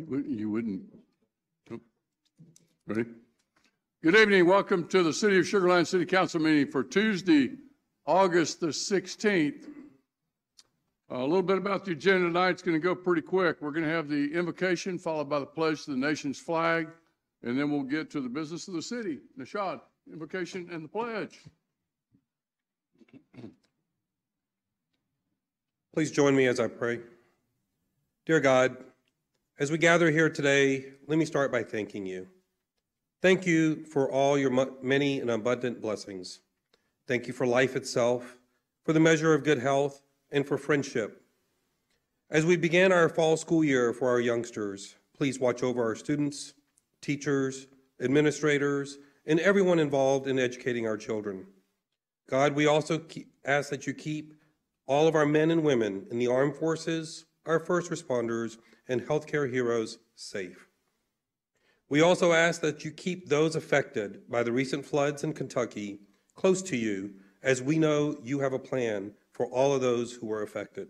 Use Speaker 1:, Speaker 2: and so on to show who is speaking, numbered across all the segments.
Speaker 1: You wouldn't- You wouldn't. Ready? Good evening. Welcome to the City of Sugar Land City Council meeting for Tuesday, August the 16th. A little bit about the agenda tonight. It's going to go pretty quick. We're going to have the invocation followed by the pledge to the nation's flag, and then we'll get to the business of the city. Naushad, invocation and the pledge.
Speaker 2: Please join me as I pray. Dear God, as we gather here today, let me start by thanking you. Thank you for all your many and abundant blessings. Thank you for life itself, for the measure of good health, and for friendship. As we begin our fall school year for our youngsters, please watch over our students, teachers, administrators, and everyone involved in educating our children. God, we also keep, ask that you keep all of our men and women in the armed forces, our first responders, and healthcare heroes safe. We also ask that you keep those affected by the recent floods in Kentucky close to you, as we know you have a plan for all of those who were affected.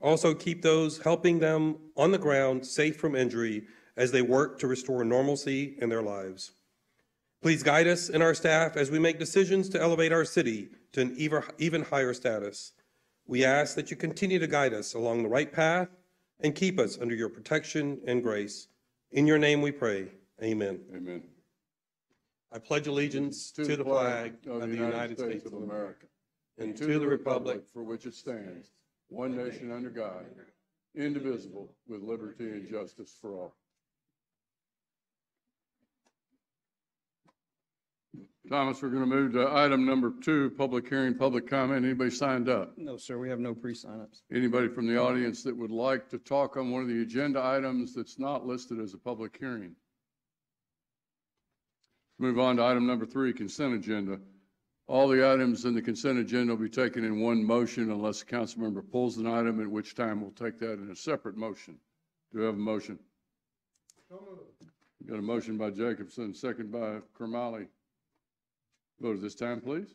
Speaker 2: Also, keep those helping them on the ground safe from injury as they work to restore normalcy in their lives. Please guide us and our staff as we make decisions to elevate our city to an even, higher status. We ask that you continue to guide us along the right path and keep us under your protection and grace. In your name we pray. Amen.
Speaker 1: Amen.
Speaker 2: I pledge allegiance to the flag of the United States of America and to the republic
Speaker 1: for which it stands, one nation under God, indivisible, with liberty and justice for all. Thomas, we're going to move to item number two, public hearing, public comment. Anybody signed up?
Speaker 3: No, sir, we have no pre-signups.
Speaker 1: Anybody from the audience that would like to talk on one of the agenda items that's not listed as a public hearing? Move on to item number three, consent agenda. All the items in the consent agenda will be taken in one motion unless a council member pulls an item, at which time we'll take that in a separate motion. Do we have a motion? Got a motion by Jacobson, second by Kermally. Vote at this time, please.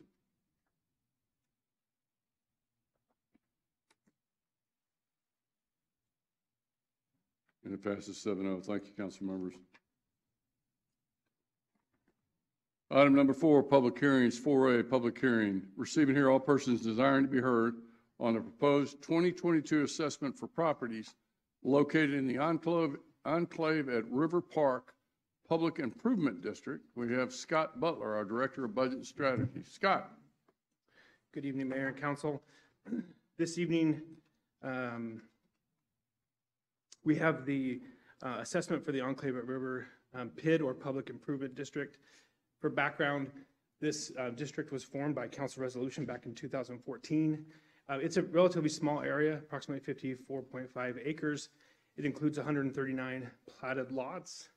Speaker 1: And it passes 7-0. Thank you, council members. Item number four, public hearings, 4A, public hearing. Receiving here all persons desiring to be heard on the proposed 2022 assessment for properties located in the enclave enclave at River Park Public Improvement District. We have Scott Butler, our Director of Budget Strategy. Scott?
Speaker 3: Good evening, Mayor and Council. This evening, um, we have the uh, assessment for the Enclave at River um, PID or Public Improvement District. For background, this uh, district was formed by council resolution back in 2014. Uh, It's a relatively small area, approximately 54.5 acres. It includes 139 platted lots.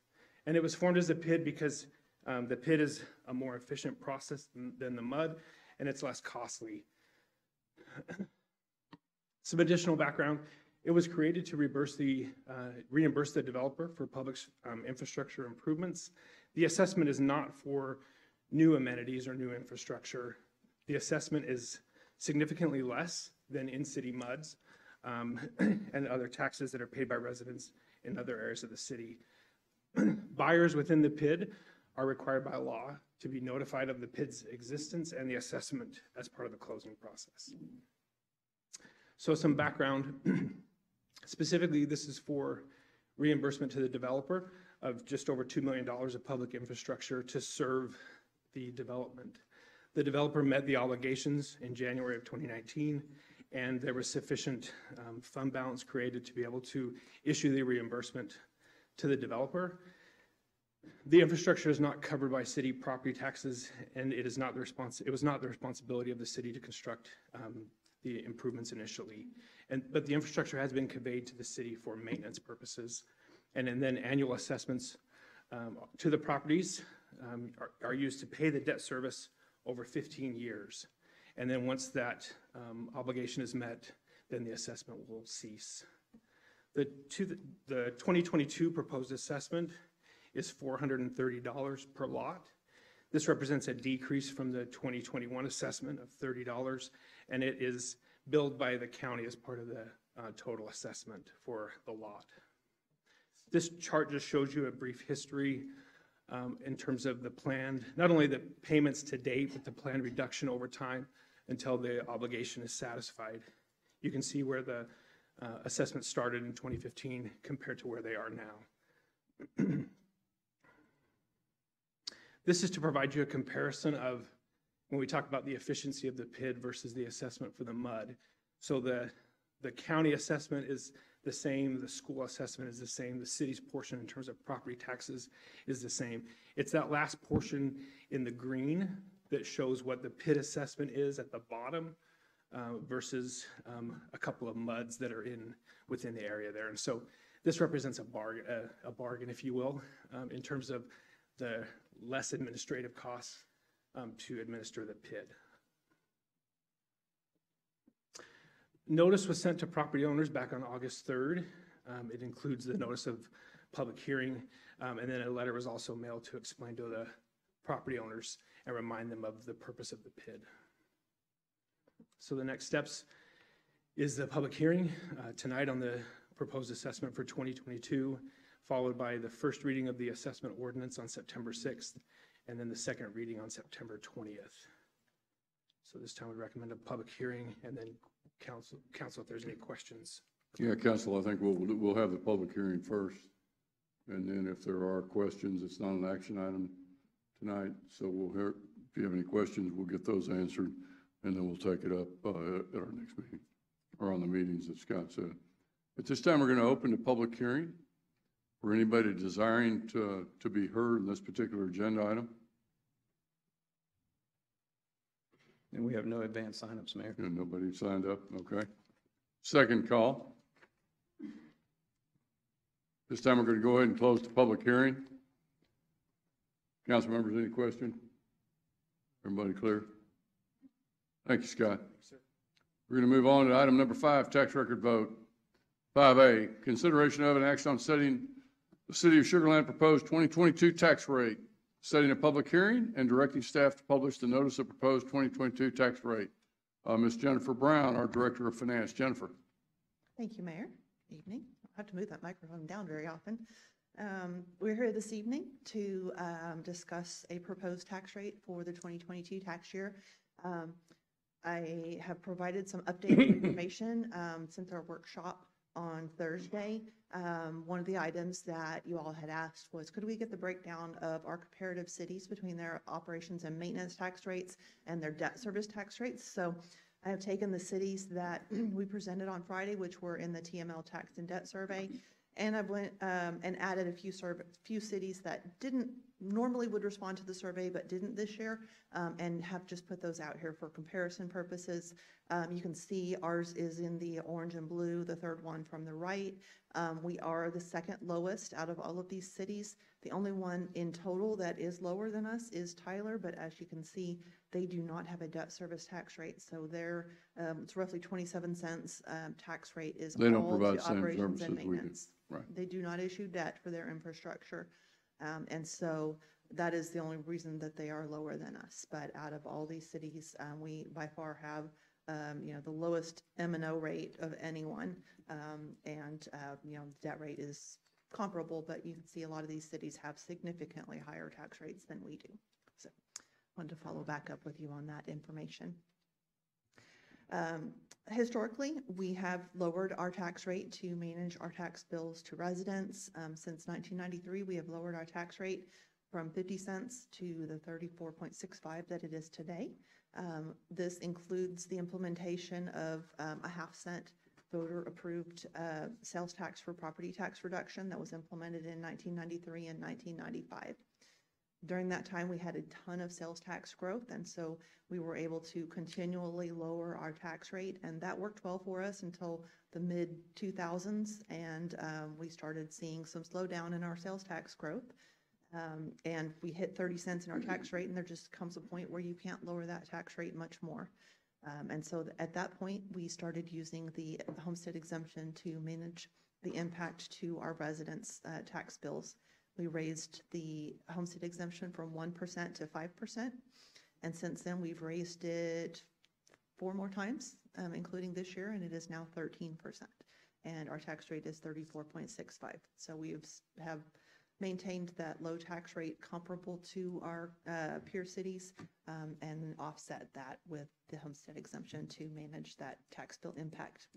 Speaker 3: And it was formed as a PID because um, the PID is a more efficient process than, than the MUD, and it's less costly. Some additional background, it was created to reimburse the, uh, reimburse the developer for public um, infrastructure improvements. The assessment is not for new amenities or new infrastructure. The assessment is significantly less than in-city MUDs um, and other taxes that are paid by residents in other areas of the city. Buyers within the PID are required by law to be notified of the PID's existence and the assessment as part of the closing process. So some background, specifically, this is for reimbursement to the developer of just over $2 million of public infrastructure to serve the development. The developer met the obligations in January of 2019, and there was sufficient um, fund balance created to be able to issue the reimbursement to the developer. The infrastructure is not covered by city property taxes, and it is not the respons, it was not the responsibility of the city to construct um, the improvements initially. And, but the infrastructure has been conveyed to the city for maintenance purposes. And, and then annual assessments um, to the properties um, are, are used to pay the debt service over 15 years. And then once that um, obligation is met, then the assessment will cease. The, the 2022 proposed assessment is $430 per lot. This represents a decrease from the 2021 assessment of $30, and it is billed by the county as part of the uh, total assessment for the lot. This chart just shows you a brief history um, in terms of the planned, not only the payments to date, but the planned reduction over time until the obligation is satisfied. You can see where the uh, assessment started in 2015 compared to where they are now. This is to provide you a comparison of when we talk about the efficiency of the PID versus the assessment for the MUD. So the, the county assessment is the same, the school assessment is the same, the city's portion in terms of property taxes is the same. It's that last portion in the green that shows what the PID assessment is at the bottom uh, versus um, a couple of MUDs that are in, within the area there. And so this represents a bargain, a, a bargain, if you will, um, in terms of the less administrative costs um, to administer the PID. Notice was sent to property owners back on August 3rd. Um, It includes the notice of public hearing, um, and then a letter was also mailed to explain to the property owners and remind them of the purpose of the PID. So the next steps is the public hearing uh, tonight on the proposed assessment for 2022, followed by the first reading of the assessment ordinance on September 6th, and then the second reading on September 20th. So this time we recommend a public hearing and then council, council if there's any questions.
Speaker 1: Yeah, council, I think we'll, we'll have the public hearing first. And then if there are questions, it's not an action item tonight, so we'll hear, if you have any questions, we'll get those answered, and then we'll take it up uh, at our next meeting, or on the meetings that Scott said. At this time, we're going to open the public hearing for anybody desiring to, to be heard in this particular agenda item.
Speaker 4: And we have no advance signups, Mayor.
Speaker 1: And nobody signed up, okay. Second call. This time, we're going to go ahead and close the public hearing. Council members, any question? Everybody clear? Thank you, Scott. We're going to move on to item number five, tax record vote. Five A, consideration of an action on setting the City of Sugar Land proposed 2022 tax rate, setting a public hearing and directing staff to publish the notice of proposed 2022 tax rate. Uh, Ms. Jennifer Brown, our Director of Finance. Jennifer?
Speaker 5: Thank you, Mayor. Evening. I have to move that microphone down very often. Um, We're here this evening to um, discuss a proposed tax rate for the 2022 tax year. Um, I have provided some updated information um, since our workshop on Thursday. Um, One of the items that you all had asked was, could we get the breakdown of our comparative cities between their operations and maintenance tax rates and their debt service tax rates? So I have taken the cities that we presented on Friday, which were in the TML tax and debt survey, and I've went um, and added a few survey, few cities that didn't normally would respond to the survey but didn't this year, um, and have just put those out here for comparison purposes. Um, you can see ours is in the orange and blue, the third one from the right. Um, we are the second lowest out of all of these cities. The only one in total that is lower than us is Tyler, but as you can see, they do not have a debt service tax rate, so their, um, it's roughly 27 cents, um, tax rate is
Speaker 1: They don't
Speaker 5: all
Speaker 1: provide
Speaker 5: to
Speaker 1: same
Speaker 5: operations and
Speaker 1: services we do.
Speaker 5: maintenance.
Speaker 1: Right.
Speaker 5: They do not issue debt for their infrastructure. Um, and so that is the only reason that they are lower than us. But out of all these cities, um, we by far have, um, you know, the lowest M and O rate of anyone. Um, and, uh, you know, debt rate is comparable, but you can see a lot of these cities have significantly higher tax rates than we do. So wanted to follow back up with you on that information. Um, Historically, we have lowered our tax rate to manage our tax bills to residents. Um, Since 1993, we have lowered our tax rate from 50 cents to the 34.65 that it is today. Um, This includes the implementation of um, a half cent voter-approved uh, sales tax for property tax reduction that was implemented in 1993 and 1995. During that time, we had a ton of sales tax growth, and so we were able to continually lower our tax rate, and that worked well for us until the mid-2000s, and um, we started seeing some slowdown in our sales tax growth. Um, And we hit 30 cents in our tax rate, and there just comes a point where you can't lower that tax rate much more. Um, And so at that point, we started using the homestead exemption to manage the impact to our residents' uh, tax bills. We raised the homestead exemption from 1% to 5%. And since then, we've raised it four more times, um, including this year, and it is now 13%. And our tax rate is 34.65. So we have have maintained that low tax rate comparable to our uh, peer cities um, and offset that with the homestead exemption to manage that tax bill impact.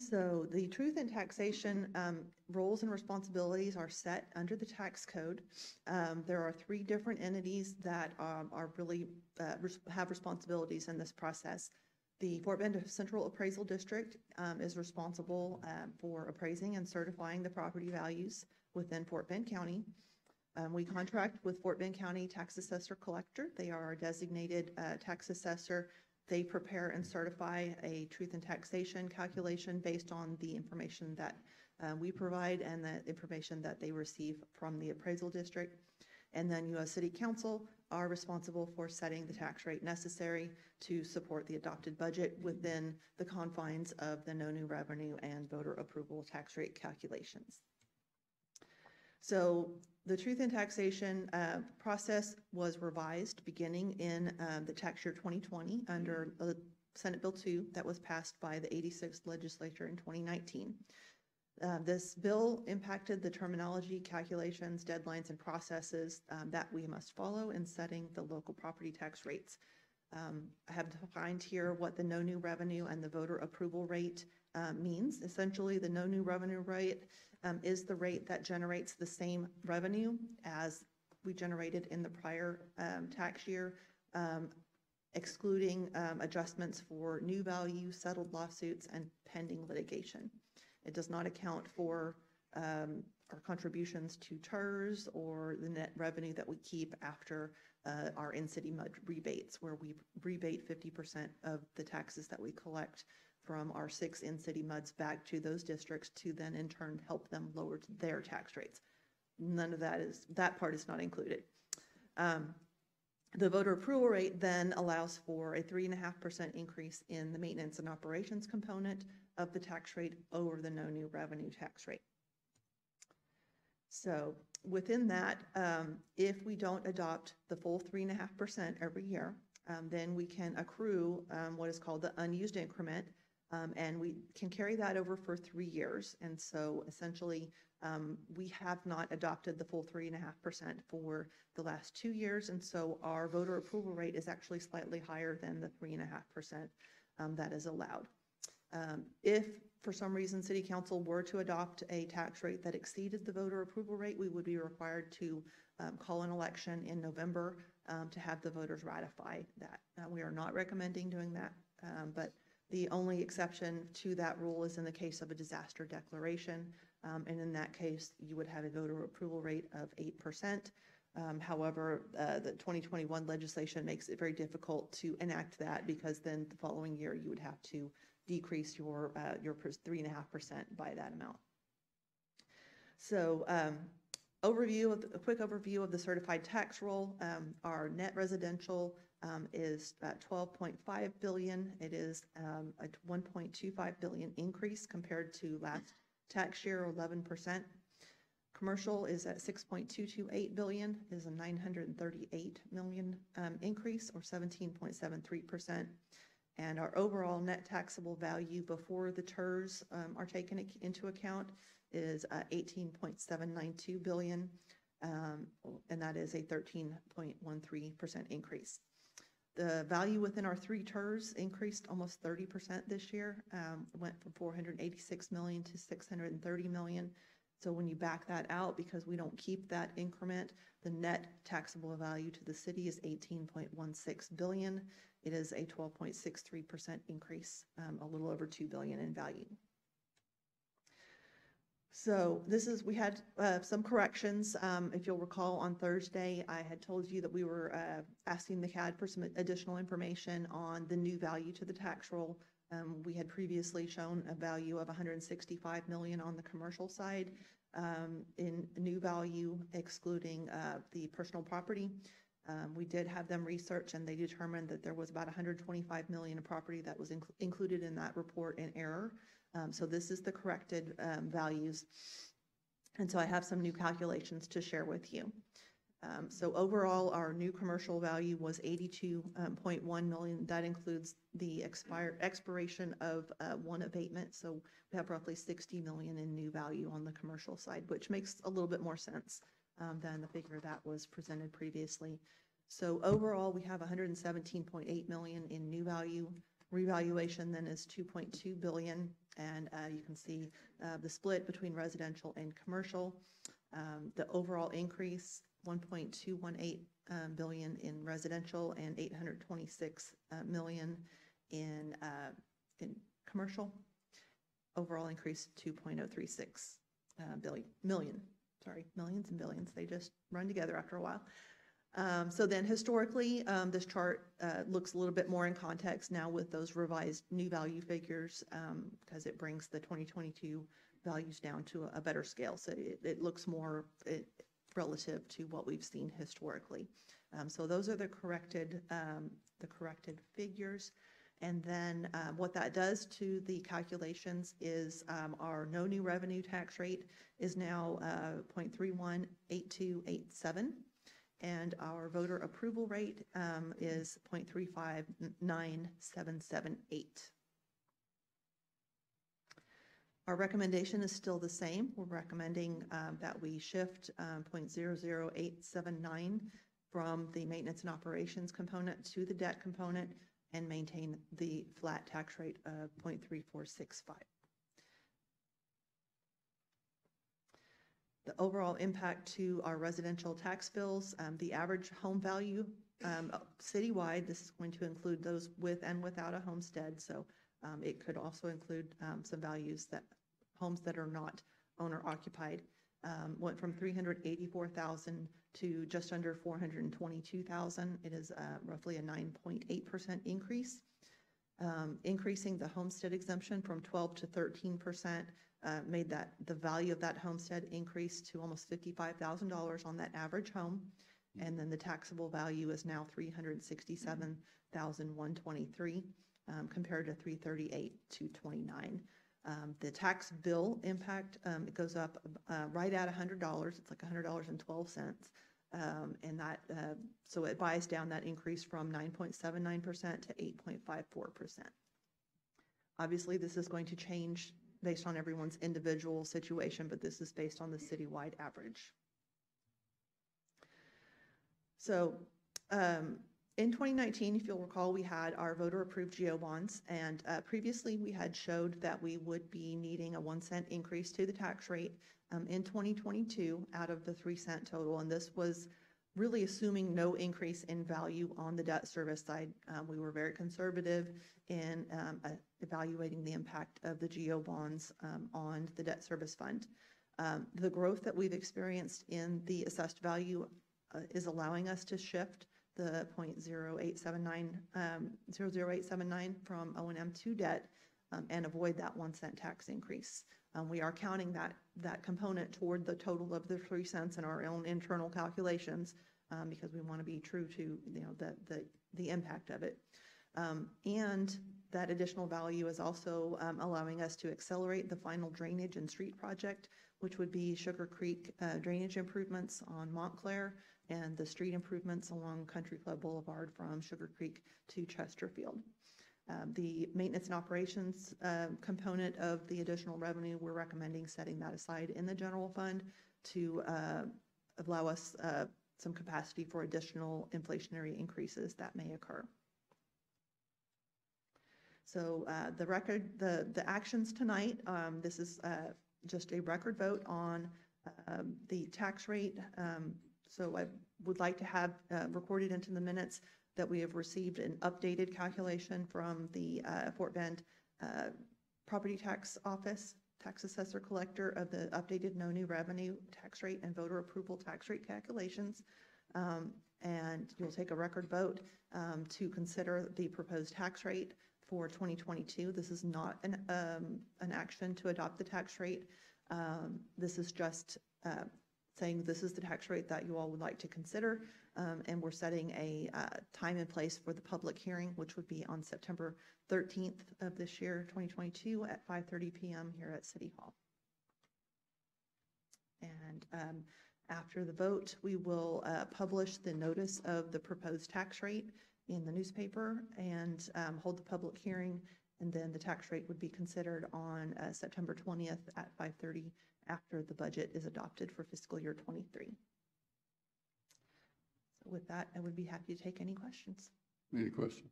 Speaker 5: So the truth in taxation um, roles and responsibilities are set under the tax code. Um, There are three different entities that um, are really, uh, have responsibilities in this process. The Fort Bend Central Appraisal District um, is responsible uh, for appraising and certifying the property values within Fort Bend County. Um, We contract with Fort Bend County Tax Assessor Collector. They are our designated uh, tax assessor. They prepare and certify a truth and taxation calculation based on the information that uh, we provide and the information that they receive from the appraisal district. And then U.S. City Council are responsible for setting the tax rate necessary to support the adopted budget within the confines of the no new revenue and voter approval tax rate calculations. So the truth in taxation uh, process was revised beginning in um, the tax year 2020 under uh, Senate Bill 2 that was passed by the 86th legislature in 2019. Uh, This bill impacted the terminology, calculations, deadlines, and processes um, that we must follow in setting the local property tax rates. Um, I have defined here what the no new revenue and the voter approval rate uh, means. Essentially, the no new revenue rate um, is the rate that generates the same revenue as we generated in the prior um, tax year, um, excluding um, adjustments for new value, settled lawsuits, and pending litigation. It does not account for um, our contributions to TIRZ or the net revenue that we keep after uh, our in-city mud rebates, where we rebate 50% of the taxes that we collect from our six in-city muds back to those districts to then in turn help them lower their tax rates. None of that is, that part is not included. Um, The voter approval rate then allows for a three and a half percent increase in the maintenance and operations component of the tax rate over the no new revenue tax rate. So within that, um, if we don't adopt the full three and a half percent every year, um, then we can accrue um, what is called the unused increment, um, and we can carry that over for three years. And so essentially, um, we have not adopted the full three and a half percent for the last two years, and so our voter approval rate is actually slightly higher than the three and a half percent um, that is allowed. Um, If, for some reason, city council were to adopt a tax rate that exceeded the voter approval rate, we would be required to um, call an election in November um, to have the voters ratify that. Uh, We are not recommending doing that, um, but the only exception to that rule is in the case of a disaster declaration. Um, And in that case, you would have a voter approval rate of 8%. Um, However, uh, the 2021 legislation makes it very difficult to enact that because then the following year, you would have to decrease your, uh, your three and a half percent by that amount. So um, overview, of a quick overview of the certified tax roll. Um, Our net residential um, is uh, 12.5 billion. It is um, a 1.25 billion increase compared to last tax year, 11%. Commercial is at 6.228 billion, is a 938 million um, increase or 17.73%. And our overall net taxable value before the TIRZ um, are taken into account is uh, 18.792 billion, um, and that is a 13.13% increase. The value within our three TIRZ increased almost 30% this year, um, went from 486 million to 630 million. So when you back that out, because we don't keep that increment, the net taxable value to the city is 18.16 billion. It is a 12.63% increase, um, a little over 2 billion in value. So this is, we had uh, some corrections. Um, If you'll recall, on Thursday, I had told you that we were uh, asking the CAD for some additional information on the new value to the tax roll. Um, We had previously shown a value of 165 million on the commercial side um, in new value excluding uh, the personal property. Um, We did have them research and they determined that there was about 125 million of property that was inclu- included in that report in error. So this is the corrected values. And so I have some new calculations to share with you. Um, So overall, our new commercial value was 82.1 million. That includes the expire, expiration of uh, one abatement. So we have roughly 60 million in new value on the commercial side, which makes a little bit more sense um, than the figure that was presented previously. So overall, we have 117.8 million in new value. Revaluation then is 2.2 billion, and uh, you can see uh, the split between residential and commercial. Um, The overall increase, 1.218 um, billion in residential and 826 uh, million in, uh, in commercial. Overall increase 2.036 uh, billion, million, sorry, millions and billions. They just run together after a while. Um, So then historically, um, this chart uh, looks a little bit more in context now with those revised new value figures because it brings the 2022 values down to a- a better scale. So it, it looks more it, relative to what we've seen historically. Um, So those are the corrected, um, the corrected figures. And then um, what that does to the calculations is um, our no new revenue tax rate is now uh, 0.318287. And our voter approval rate um, is 0.3597778. Our recommendation is still the same. We're recommending um, that we shift um, 0.00879 from the maintenance and operations component to the debt component and maintain the flat tax rate of 0.3465. The overall impact to our residential tax bills, um, the average home value citywide, this is going to include those with and without a homestead. So it could also include some values that, homes that are not owner occupied, um, went from 384,000 to just under 422,000. It is uh, roughly a 9.8% increase. Um, Increasing the homestead exemption from 12 to 13% uh, made that, the value of that homestead increase to almost $55,000 on that average home. And then the taxable value is now 367,123 um, compared to 338 to 29. Um, The tax bill impact, um, it goes up uh, right at $100. It's like $100.12. Um, And that, uh, so it buys down that increase from 9.79% to 8.54%. Obviously, this is going to change based on everyone's individual situation, but this is based on the citywide average. So um, in 2019, if you'll recall, we had our voter-approved GO bonds, and uh, previously we had showed that we would be needing a one cent increase to the tax rate um, in 2022 out of the three cent total, and this was really assuming no increase in value on the debt service side. Um, We were very conservative in um, uh, evaluating the impact of the GO bonds um, on the debt service fund. Um, The growth that we've experienced in the assessed value uh, is allowing us to shift the .0879, um, from O and M to debt um, and avoid that one cent tax increase. Um, We are counting that, that component toward the total of the three cents in our own internal calculations um, because we want to be true to, you know, the, the, the impact of it. Um, And that additional value is also allowing us to accelerate the final drainage and street project, which would be Sugar Creek uh, drainage improvements on Montclair and the street improvements along Country Club Boulevard from Sugar Creek to Chesterfield. Um, The maintenance and operations uh, component of the additional revenue, we're recommending setting that aside in the general fund to uh, allow us uh, some capacity for additional inflationary increases that may occur. So uh, the record, the, the actions tonight, um, this is uh, just a record vote on um, the tax rate. So I would like to have uh, recorded into the minutes that we have received an updated calculation from the uh, Fort Bend uh, Property Tax Office, Tax Assessor Collector of the updated no new revenue tax rate and voter approval tax rate calculations. Um, And you'll take a record vote um, to consider the proposed tax rate for 2022. This is not an, um, an action to adopt the tax rate. Um, This is just uh, saying this is the tax rate that you all would like to consider. Um, And we're setting a uh, time and place for the public hearing, which would be on September 13th of this year, 2022, at 5:30 PM here at City Hall. And um, after the vote, we will uh, publish the notice of the proposed tax rate in the newspaper and um, hold the public hearing. And then the tax rate would be considered on uh, September 20th at 5:30 after the budget is adopted for fiscal year '23. So with that, I would be happy to take any questions.
Speaker 1: Any questions?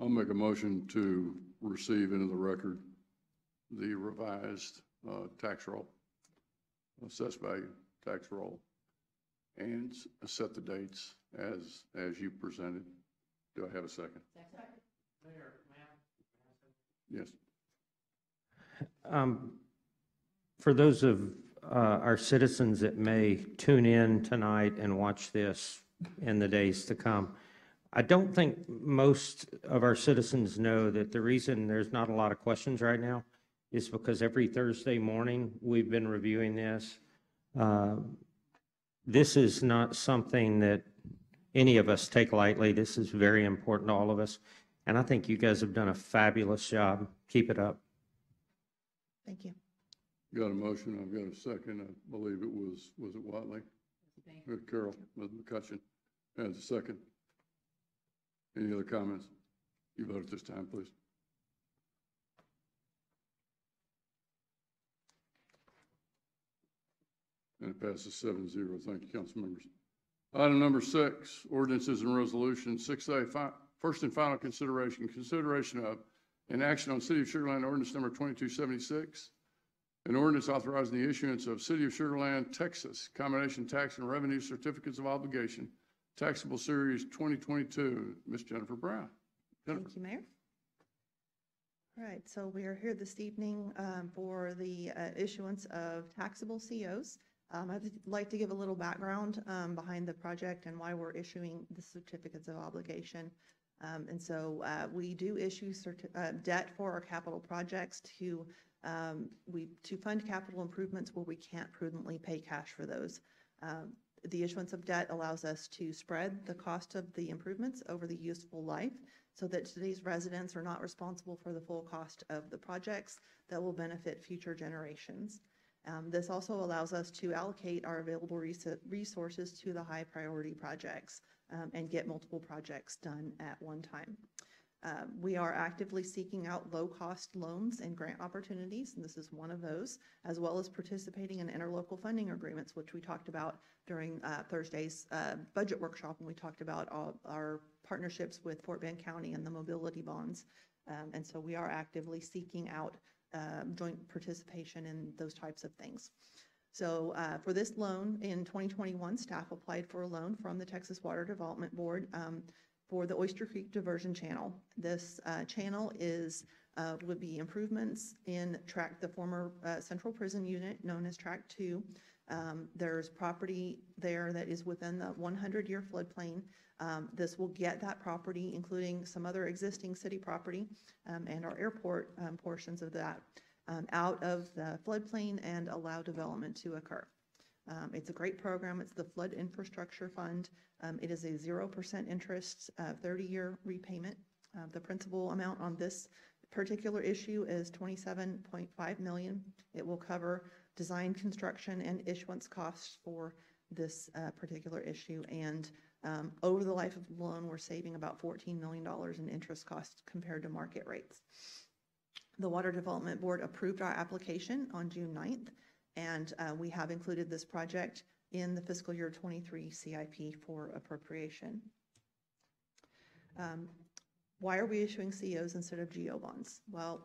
Speaker 1: I'll make a motion to receive into the record the revised uh, tax roll, assessed value tax roll, and set the dates as, as you presented. Do I have a second? Yes.
Speaker 6: Um, For those of uh, our citizens that may tune in tonight and watch this in the days to come, I don't think most of our citizens know that the reason there's not a lot of questions right now is because every Thursday morning, we've been reviewing this. Uh, This is not something that any of us take lightly. This is very important to all of us. And I think you guys have done a fabulous job. Keep it up.
Speaker 5: Thank you.
Speaker 1: Got a motion, I've got a second, I believe it was, was it Whatley? Uh, Carol, Ms. McCutcheon, has a second. Any other comments? You vote at this time, please. And it passes seven zero. Thank you, council members. Item number six, ordinances and resolutions, six A, fi- first and final consideration, consideration of and action on City of Sugar Land ordinance number twenty-two seventy-six, an ordinance authorizing the issuance of City of Sugar Land, Texas, combination tax and revenue certificates of obligation, taxable series 2022. Ms. Jennifer Brown. Jennifer.
Speaker 5: Thank you, Mayor. All right, so we are here this evening um, for the uh, issuance of taxable COs. Um, I'd like to give a little background um, behind the project and why we're issuing the certificates of obligation. Um, And so uh, we do issue uh, debt for our capital projects to, um, we, to fund capital improvements where we can't prudently pay cash for those. Um, The issuance of debt allows us to spread the cost of the improvements over the useful life so that today's residents are not responsible for the full cost of the projects that will benefit future generations. Um, This also allows us to allocate our available res- resources to the high priority projects um, and get multiple projects done at one time. Um, We are actively seeking out low-cost loans and grant opportunities, and this is one of those, as well as participating in interlocal funding agreements, which we talked about during uh, Thursday's uh, budget workshop, when we talked about our partnerships with Fort Bend County and the mobility bonds. Um, And so we are actively seeking out um, joint participation in those types of things. So uh, for this loan, in 2021, staff applied for a loan from the Texas Water Development Board um, for the Oyster Creek Diversion Channel. This uh, channel is, uh, would be improvements in tract, the former uh, Central Prison Unit known as Tract Two. Um, There's property there that is within the 100-year floodplain. Um, This will get that property, including some other existing city property um, and our airport um, portions of that, um, out of the floodplain and allow development to occur. Um, It's a great program. It's the Flood Infrastructure Fund. Um, It is a 0% interest, uh, 30-year repayment. Uh, The principal amount on this particular issue is 27.5 million. It will cover design, construction, and issuance costs for this uh, particular issue. And um, over the life of the loan, we're saving about $14 million in interest costs compared to market rates. The Water Development Board approved our application on June 9th, and uh, we have included this project in the fiscal year 23 CIP for appropriation. Um, Why are we issuing COs instead of GO bonds? Well,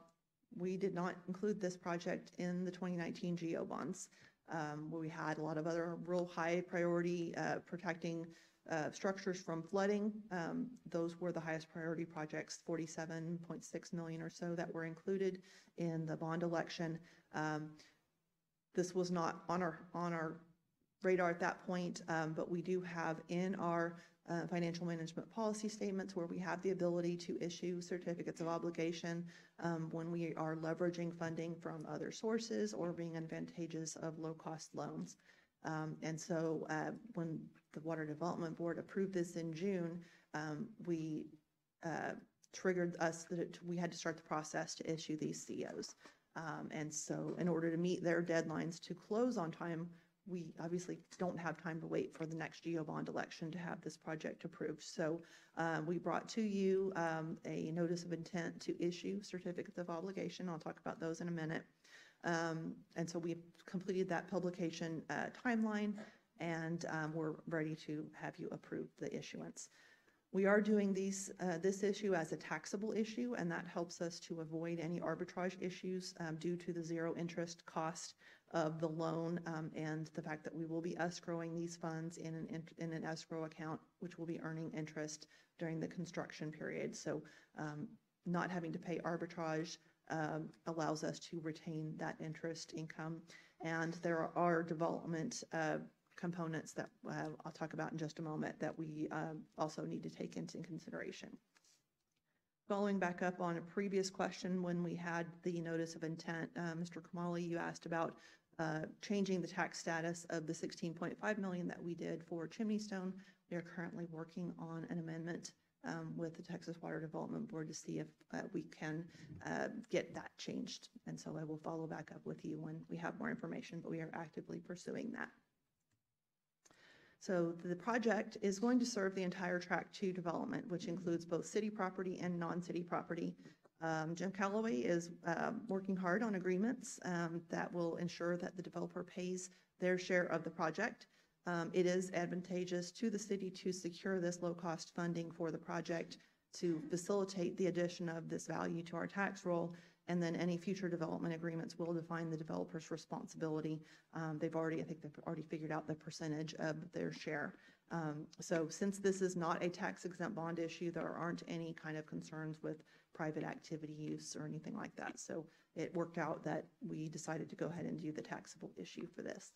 Speaker 5: we did not include this project in the 2019 GO bonds. Um, where We had a lot of other real high priority uh, protecting uh, structures from flooding. Um, Those were the highest priority projects, 47.6 million or so that were included in the bond election. Um, This was not on our, on our radar at that point, um, but we do have in our uh, financial management policy statements where we have the ability to issue certificates of obligation um, when we are leveraging funding from other sources or being advantageous of low-cost loans. Um, And so uh, when the Water Development Board approved this in June, um, we uh, triggered us that it- we had to start the process to issue these COs. Um, And so in order to meet their deadlines to close on time, we obviously don't have time to wait for the next GO bond election to have this project approved. So um, we brought to you um, a notice of intent to issue certificates of obligation. I'll talk about those in a minute. Um, And so we've completed that publication uh, timeline, and um, we're ready to have you approve the issuance. We are doing these, uh, this issue as a taxable issue, and that helps us to avoid any arbitrage issues um, due to the zero interest cost of the loan um, and the fact that we will be escrowing these funds in an, in an escrow account, which will be earning interest during the construction period. So um, not having to pay arbitrage um, allows us to retain that interest income. And there are development uh, components that uh, I'll talk about in just a moment that we um, also need to take into consideration. Following back up on a previous question, when we had the notice of intent, uh, Mr. Kermally, you asked about uh, changing the tax status of the 16.5 million that we did for Chimneystone. We are currently working on an amendment um, with the Texas Water Development Board to see if uh, we can uh, get that changed. And so I will follow back up with you when we have more information, but we are actively pursuing that. So the project is going to serve the entire Tract 2 development, which includes both city property and non-city property. Um, Jim Calloway is um, working hard on agreements um, that will ensure that the developer pays their share of the project. Um, It is advantageous to the city to secure this low-cost funding for the project to facilitate the addition of this value to our tax roll. And then any future development agreements will define the developer's responsibility. Um, They've already, I think they've already figured out the percentage of their share. Um, So since this is not a tax exempt bond issue, there aren't any kind of concerns with private activity use or anything like that. So it worked out that we decided to go ahead and do the taxable issue for this.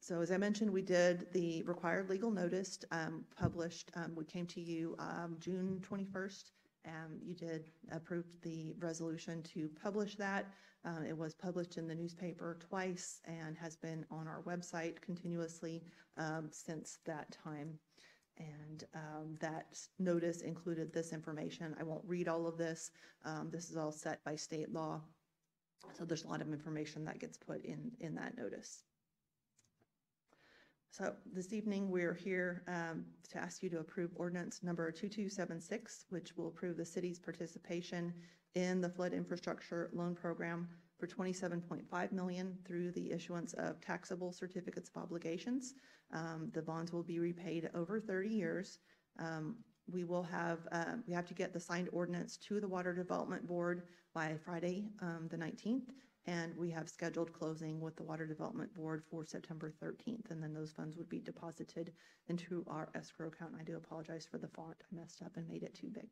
Speaker 5: So as I mentioned, we did the required legal notice um, published. um, We came to you um, June 21st. And You did approve the resolution to publish that. Uh, It was published in the newspaper twice and has been on our website continuously um, since that time. And um, that notice included this information. I won't read all of this. Um, This is all set by state law. So there's a lot of information that gets put in, in that notice. So this evening, we're here um, to ask you to approve ordinance number 2276, which will approve the city's participation in the flood infrastructure loan program for 27.5 million through the issuance of taxable certificates of obligations. Um, The bonds will be repaid over 30 years. Um, We will have, uh, we have to get the signed ordinance to the Water Development Board by Friday, um, the 19th. And we have scheduled closing with the Water Development Board for September 13th. And then those funds would be deposited into our escrow account. And I do apologize for the font. I messed up and made it too big.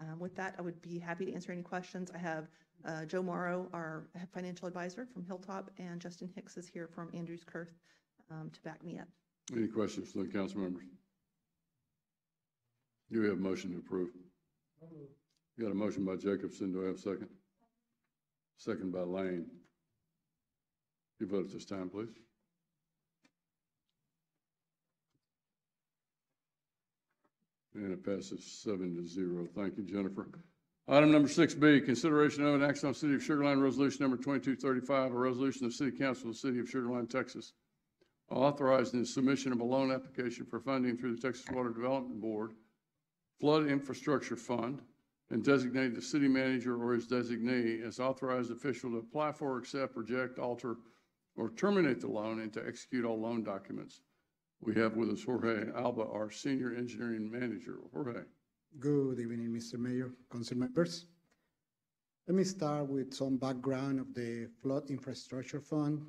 Speaker 5: Um, With that, I would be happy to answer any questions. I have uh, Joe Morrow, our financial advisor from Hilltop, and Justin Hicks is here from Andrews Kurth um, to back me up.
Speaker 1: Any questions from the council members? Do we have a motion to approve? We got a motion by Jacobson. Do I have a second? Second by Lane. You vote at this time, please. And it passes seven to zero. Thank you, Jennifer. Item number six B, consideration of an action on City of Sugar Land Resolution Number twenty-two thirty-five, a resolution of the City Council of the City of Sugar Land, Texas, authorizing the submission of a loan application for funding through the Texas Water Development Board Flood Infrastructure Fund, and designate the city manager or his designee as authorized official to apply for, accept, reject, alter, or terminate the loan and to execute all loan documents. We have with us Jorge Alba, our senior engineering manager. Jorge.
Speaker 7: Good evening, Mr. Mayor, council members. Let me start with some background of the Flood Infrastructure Fund.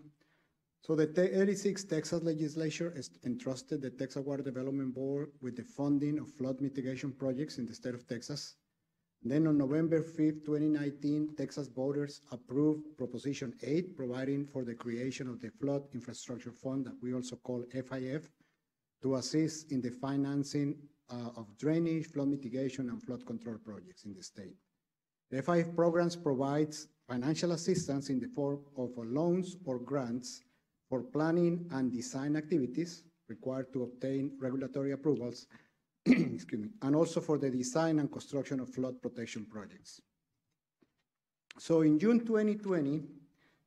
Speaker 7: So the te- 86 Texas legislature entrusted the Texas Water Development Board with the funding of flood mitigation projects in the state of Texas. Then on November 5th, 2019, Texas voters approved Proposition 8, providing for the creation of the Flood Infrastructure Fund that we also call FIF to assist in the financing uh, of drainage, flood mitigation, and flood control projects in the state. The FIF programs provides financial assistance in the form of loans or grants for planning and design activities required to obtain regulatory approvals, excuse me, and also for the design and construction of flood protection projects. So in June 2020,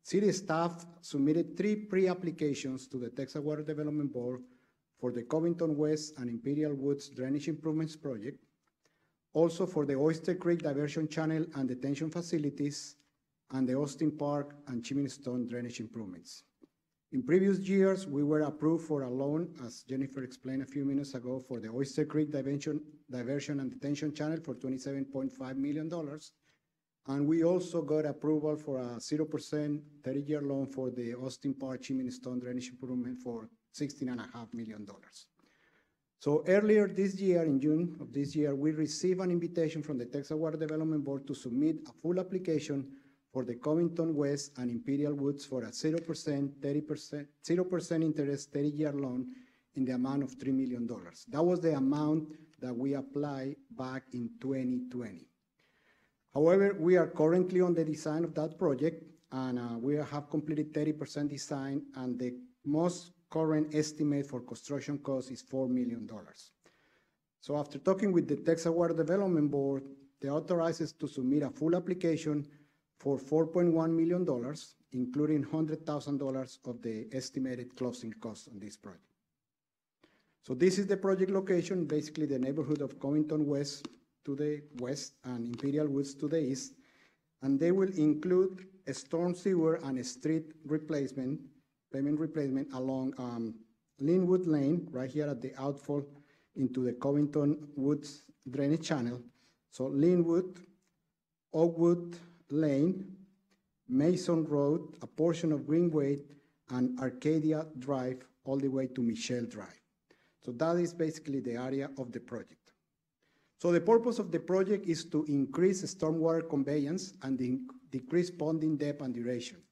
Speaker 7: city staff submitted three pre-applications to the Texas Water Development Board for the Covington West and Imperial Woods Drainage Improvements Project, also for the Oyster Creek Diversion Channel and Detention Facilities, and the Austin Park and Chimneystone Drainage Improvements. In previous years, we were approved for a loan, as Jennifer explained a few minutes ago, for the Oyster Creek Diversion, Diversion and Detention Channel for $27.5 million. And we also got approval for a 0% 30-year loan for the Austin Park Chimneystone Drainage Improvement for $16.5 million. So earlier this year, in June of this year, we received an invitation from the Texas Water Development Board to submit a full application for the Covington West and Imperial Woods for a 0%, 30%, 0% interest 30-year loan in the amount of $3 million. That was the amount that we applied back in 2020. However, we are currently on the design of that project, and uh, we have completed 30% design, and the most current estimate for construction cost is $4 million. So after talking with the Texas Water Development Board, they authorized us to submit a full application for $4.1 million, including $100,000 of the estimated closing costs on this project. So this is the project location, basically the neighborhood of Covington West to the west and Imperial Woods to the east. And they will include a storm sewer and a street replacement, pavement replacement along um, Linwood Lane, right here at the outfall into the Covington Woods drainage channel. So Linwood, Oakwood Lane, Mason Road, a portion of Greenway, and Arcadia Drive, all the way to Michelle Drive. So that is basically the area of the project. So the purpose of the project is to increase stormwater conveyance and de- decrease ponding depth and duration.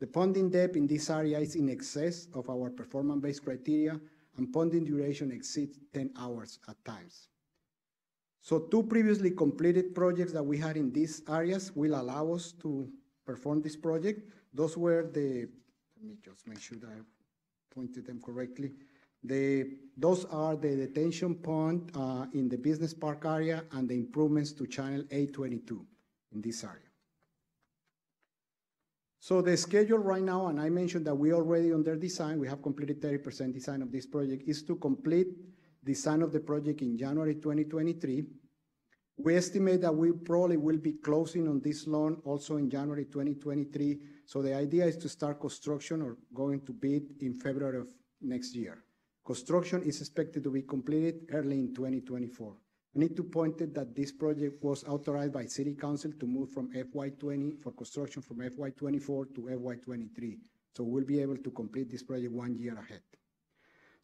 Speaker 7: The ponding depth in this area is in excess of our performance-based criteria, and ponding duration exceeds 10 hours at times. So two previously completed projects that we had in these areas will allow us to perform this project. Those were the, let me just make sure that I pointed them correctly. The, those are the detention pond uh, in the business park area and the improvements to channel A22 in this area. So the schedule right now, and I mentioned that we already under design, we have completed 30% design of this project, is to complete design of the project in January 2023. We estimate that we probably will be closing on this loan also in January 2023. So the idea is to start construction or going to bid in February of next year. Construction is expected to be completed early in 2024. I need to point that this project was authorized by City Council to move from FY20 for construction from FY24 to FY23. So we'll be able to complete this project one year ahead.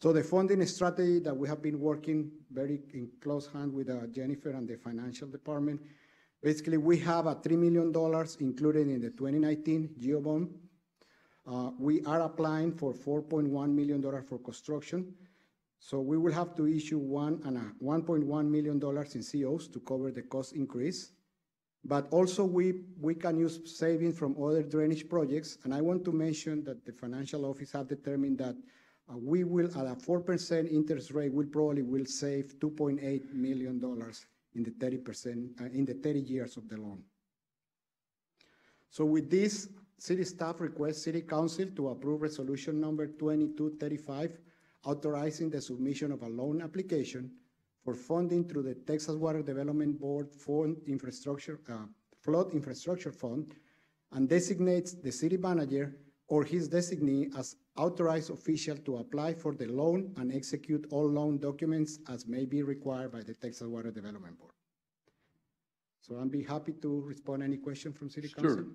Speaker 7: So the funding strategy that we have been working very in close hand with uh, Jennifer and the financial department, basically we have a $3 million included in the 2019 GO bond. Uh, we are applying for $4.1 million for construction. So we will have to issue one and a $1.1 million in COs to cover the cost increase. But also we, we can use savings from other drainage projects. And I want to mention that the financial office have determined that we will, at a 4% interest rate, we probably will save $2.8 million in the 30%, uh, in the 30 years of the loan. So with this city staff requests city council to approve resolution number 2235, authorizing the submission of a loan application for funding through the Texas Water Development Board uh, Flood Infrastructure Fund, and designates the city manager or his designee as authorized official to apply for the loan and execute all loan documents as may be required by the Texas Water Development Board. So I'd be happy to respond any question from city council.
Speaker 1: Sure.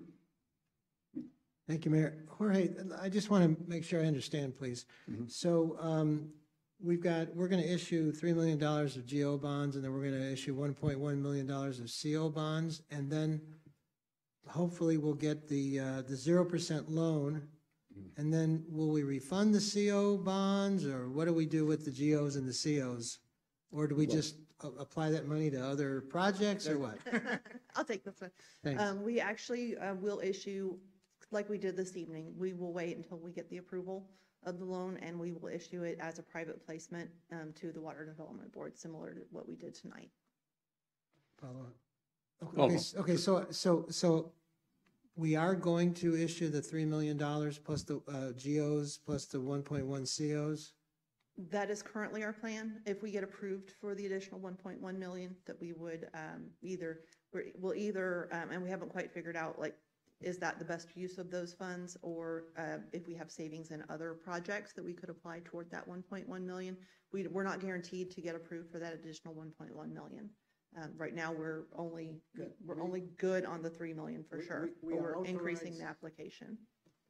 Speaker 8: Thank you, Mayor. Jorge, I just want to make sure I understand, please. So um, we've got, we're going to issue $3 million of GO bonds, and then we're going to issue $1.1 million of CO bonds, and then hopefully we'll get the, uh, the 0% loan, and then will we refund the CO bonds, or what do we do with the GOs and the COs? Or do we just a- apply that money to other projects, or what?
Speaker 5: I'll take this one.
Speaker 8: Thanks.
Speaker 5: Um, we actually, uh, will issue, like we did this evening, we will wait until we get the approval of the loan and we will issue it as a private placement, um, to the Water Development Board, similar to what we did tonight.
Speaker 8: Follow up. Okay, Okay, s- okay, so, so, so we are going to issue the $3 million plus the uh, GOs plus the 1.1 COs?
Speaker 5: That is currently our plan. If we get approved for the additional one point one million, that we would um, either, we'll either, um, and we haven't quite figured out, like, is that the best use of those funds? Or uh, if we have savings in other projects that we could apply toward that one point one million? We, we're not guaranteed to get approved for that additional one point one million. Um, Right now, we're only, we're only good on the three million for
Speaker 7: We-
Speaker 5: sure.
Speaker 7: we- we
Speaker 5: but
Speaker 7: are
Speaker 5: We're increasing the
Speaker 7: authorized-
Speaker 5: application.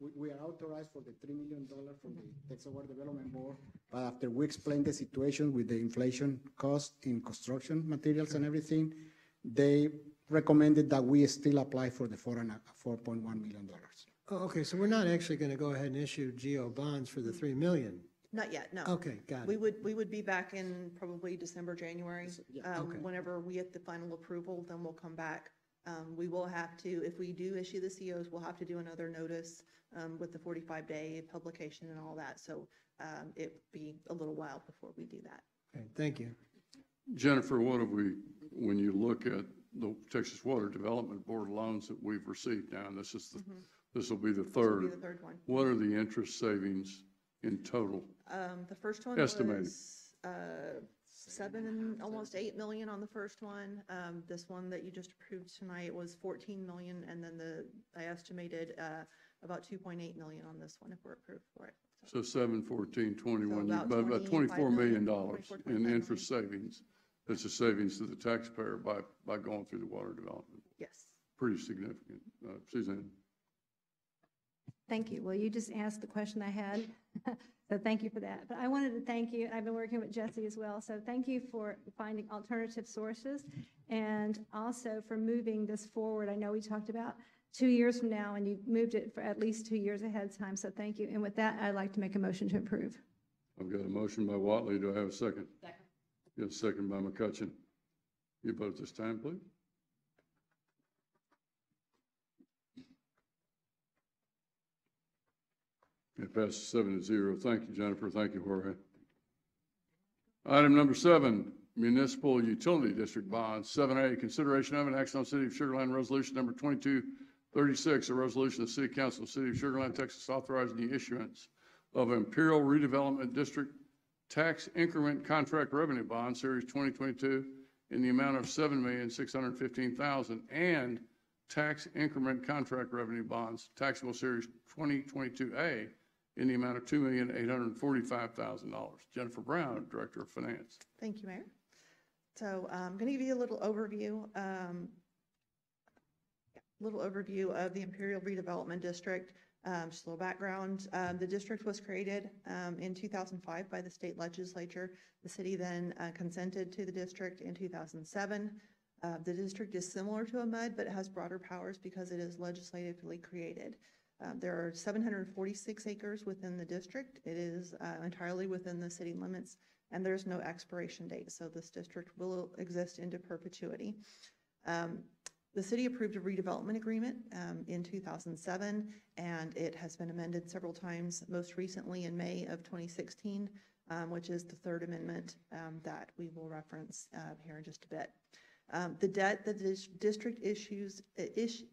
Speaker 7: We, we are authorized for the three million dollar from the Texas Water Development Board. But after we explained the situation with the inflation cost in construction materials and everything, they recommended that we still apply for the four and a, four point one million dollars.
Speaker 8: Oh, okay, so we're not actually going to go ahead and issue GO bonds for the 3 million?
Speaker 5: Not yet, no.
Speaker 8: Okay, got
Speaker 5: We
Speaker 8: it.
Speaker 5: would, we would be back in probably December, January. Um,
Speaker 8: Okay.
Speaker 5: Whenever we get the final approval, then we'll come back. Um, We will have to, if we do issue the COs, we'll have to do another notice um, with the 45-day publication and all that. So um, it'd be a little while before we do that.
Speaker 8: Okay, thank you.
Speaker 1: Jennifer, what have we, when you look at the Texas Water Development Board loans that we've received now, and this is, the this will be the
Speaker 5: This will be
Speaker 1: third.
Speaker 5: the third one.
Speaker 1: What are the interest savings in total?
Speaker 5: Um, The first one
Speaker 1: Estimated.
Speaker 5: was uh, seven, and almost 8 million on the first one. Um, This one that you just approved tonight was 14 million, and then the, I estimated uh, about 2.8 million on this one if we're approved for it.
Speaker 1: So seven, fourteen, twenty-one,
Speaker 5: So about
Speaker 1: about about
Speaker 5: 25
Speaker 1: twenty-four million
Speaker 5: million,
Speaker 1: dollars
Speaker 5: 24,
Speaker 1: in
Speaker 5: 25
Speaker 1: interest savings. That's a savings to the taxpayer by, by going through the water development.
Speaker 5: Yes.
Speaker 1: Pretty significant. Uh, Suzanne?
Speaker 9: Thank you. Well, you just asked the question I had, so thank you for that. But I wanted to thank you, I've been working with Jesse as well, so thank you for finding alternative sources and also for moving this forward. I know we talked about two years from now, and you moved it for at least two years ahead of time, so thank you. And with that, I'd like to make a motion to approve.
Speaker 1: I've got a motion by Whatley. Do I have a second? Second. Got a second by McCutcheon. You vote this time, please. It passes seven to zero. Thank you, Jennifer. Thank you, Jorge. Item number seven, municipal utility district bonds. Seven A, consideration of an action on City of Sugar Land Resolution Number twenty-two thirty-six, a resolution of the City Council of City of Sugar Land, Texas, authorizing the issuance of Imperial Redevelopment District Tax Increment Contract Revenue Bond, Series 2022, in the amount of 7,615,000, and Tax Increment Contract Revenue Bonds, Taxable Series 2022A, in the amount of $2,845,000. Jennifer Brown, Director of Finance.
Speaker 5: Thank you, Mayor. So um, I'm going to give you a little overview, um, little overview of the Imperial Redevelopment District. Um, Just a little background. Um, The district was created um, in 2005 by the state legislature. The city then uh, consented to the district in 2007. Uh, The district is similar to a MUD, but it has broader powers because it is legislatively created. Um, There are 746 acres within the district. It is uh, entirely within the city limits, and there's no expiration date, so this district will exist into perpetuity. Um, The city approved a redevelopment agreement um, in 2007, and it has been amended several times, most recently in May of 2016, um, which is the third amendment um, that we will reference uh, here in just a bit. Um, The debt that the district issues, uh,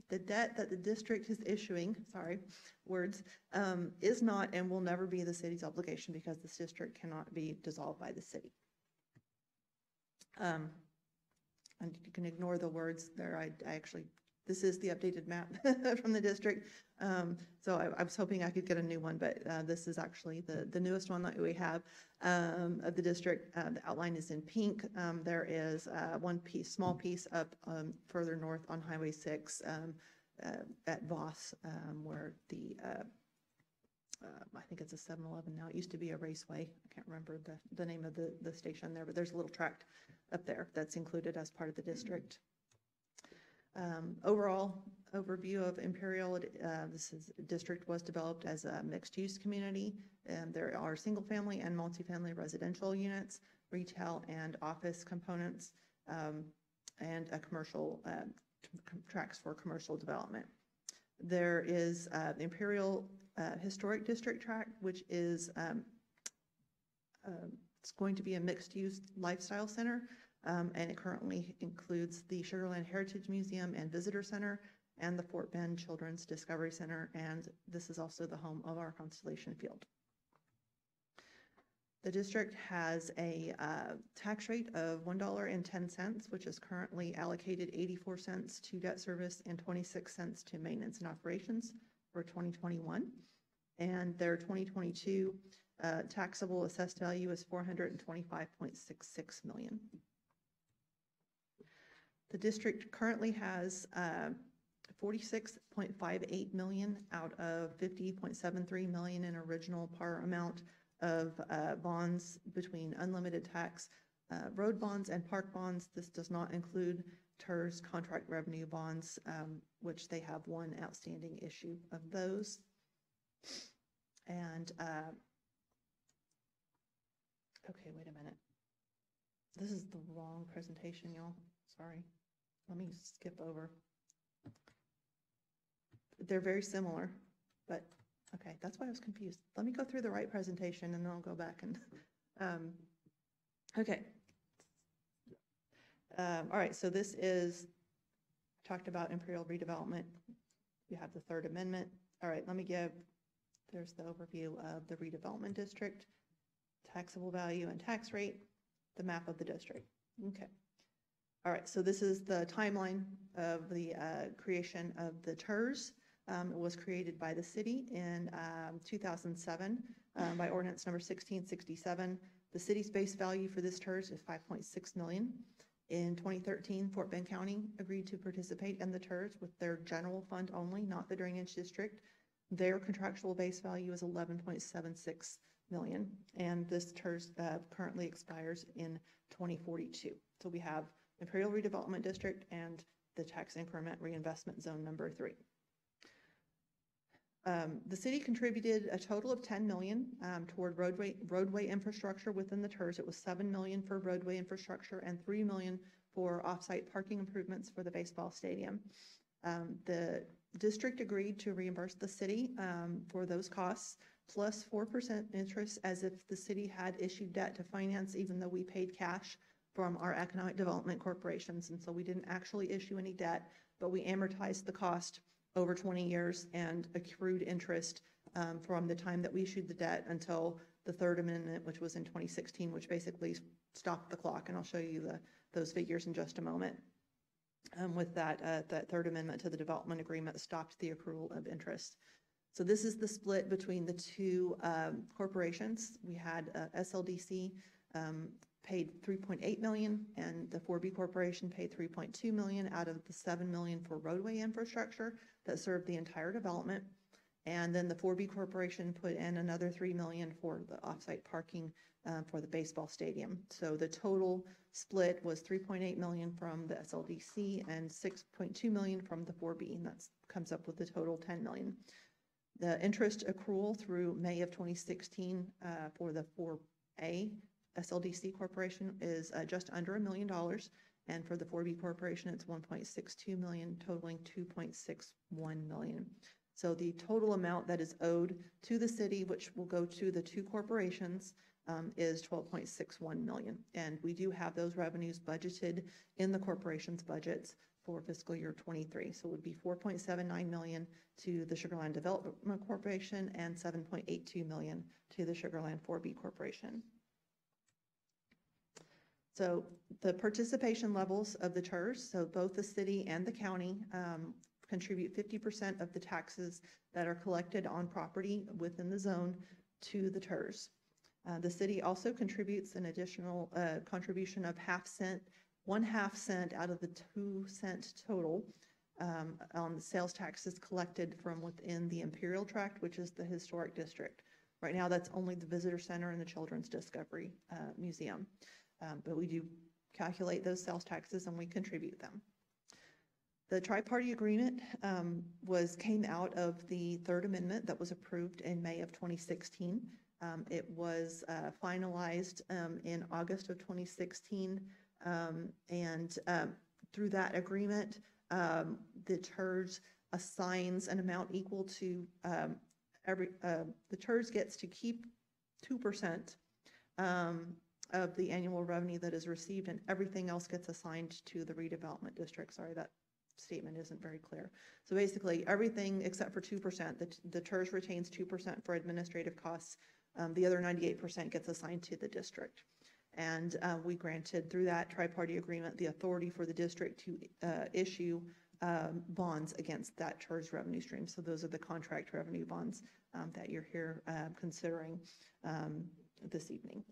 Speaker 5: the debt that the district is issuing, sorry, words, um, is not and will never be the city's obligation because this district cannot be dissolved by the city. Um, And you can ignore the words there. I, I actually, this is the updated map from the district. Um, So I, I was hoping I could get a new one, but uh, this is actually the, the newest one that we have um, of the district. Uh, The outline is in pink. Um, There is uh, one piece, small piece up um, further north on Highway 6 um, uh, at Voss, um, where the, uh, I think it's a 7-Eleven now. It used to be a raceway. I can't remember the, the name of the, the station there, but there's a little tract up there that's included as part of the district. Um, Overall overview of Imperial, uh, this is, district was developed as a mixed-use community. And there are single-family and multifamily residential units, retail and office components, um, and a commercial, uh, tracks for commercial development. There is uh, the Imperial uh, Historic District tract, which is um, um, it's going to be a mixed-use lifestyle center, um, and it currently includes the Sugarland Heritage Museum and Visitor Center and the Fort Bend Children's Discovery Center, and this is also the home of our Constellation Field. The district has a uh, tax rate of $1.10, which is currently allocated 84 cents to debt service and 26 cents to maintenance and operations for 2021. And their 2022 uh, taxable assessed value is 425.66 million. The district currently has uh, 46.58 million out of 50.73 million in original par amount of uh, bonds between unlimited tax uh, road bonds and park bonds. This does not include TIRZ contract revenue bonds, um, which they have one outstanding issue of those. And, uh, okay, wait a minute. This is the wrong presentation, y'all. Sorry. Let me skip over. They're very similar, but, okay, that's why I was confused. Let me go through the right presentation and then I'll go back and, um, okay. Um, all right, so this is, talked about Imperial redevelopment. You have the Third Amendment. All right, let me give, there's the overview of the redevelopment district, taxable value and tax rate, the map of the district. Okay. All right, so this is the timeline of the uh, creation of the TIRZ. Um, It was created by the city in um, 2007 um, by ordinance number 1667. The city's base value for this TIRZ is 5.6 million. In 2013, Fort Bend County agreed to participate in the TIRZ with their general fund only, not the drainage district. Their contractual base value is 11.76 million, and this TIRZ uh, currently expires in 2042. So we have Imperial Redevelopment District and the tax increment reinvestment zone number three. Um, the city contributed a total of 10 million um, toward roadway, roadway infrastructure within the TIRZ. It was 7 million for roadway infrastructure and 3 million for off-site parking improvements for the baseball stadium. Um, the district agreed to reimburse the city um, for those costs plus 4% interest as if the city had issued debt to finance, even though we paid cash from our economic development corporations. And so we didn't actually issue any debt, but we amortized the cost over 20 years and accrued interest um, from the time that we issued the debt until the third amendment, which was in 2016, which basically stopped the clock. And I'll show you the, those figures in just a moment. Um, With that, uh, that third amendment to the development agreement stopped the accrual of interest. So this is the split between the two um, corporations. We had uh, SLDC um, paid 3.8 million and the 4B Corporation paid 3.2 million out of the 7 million for roadway infrastructure that served the entire development. And then the 4B Corporation put in another 3 million for the offsite parking uh, for the baseball stadium. So the total split was 3.8 million from the SLDC and 6.2 million from the 4B, and that comes up with the total 10 million. The interest accrual through May of 2016 uh, for the 4A SLDC Corporation is uh, just under a million dollars. And for the 4B Corporation, it's 1.62 million, totaling 2.61 million. So the total amount that is owed to the city, which will go to the two corporations, um, is 12.61 million. And we do have those revenues budgeted in the corporation's budgets for fiscal year 23. So it would be 4.79 million to the Sugarland Development Corporation and 7.82 million to the Sugarland 4B Corporation. So the participation levels of the TIRZ, so both the city and the county um, contribute 50% of the taxes that are collected on property within the zone to the TIRZ. Uh, The city also contributes an additional uh, contribution of half cent, one half cent out of the two cent total um, on the sales taxes collected from within the Imperial Tract, which is the historic district. Right now, that's only the Visitor Center and the Children's Discovery uh, Museum. Um, But we do calculate those sales taxes and we contribute them. The tri-party agreement um, was, came out of the Third Amendment that was approved in May of 2016. Um, It was uh, finalized um, in August of 2016. um, And um, through that agreement, um, the TIRZ assigns an amount equal to every, uh, the TIRZ gets to keep 2% um, of the annual revenue that is received, and everything else gets assigned to the redevelopment district. Sorry, that statement isn't very clear. So basically, everything except for 2%, the, the TIRZ retains 2% for administrative costs. Um, The other 98% gets assigned to the district. And uh, we granted, through that tri-party agreement, the authority for the district to uh, issue um, bonds against that TIRZ revenue stream. So those are the contract revenue bonds um, that you're here uh, considering um, this evening.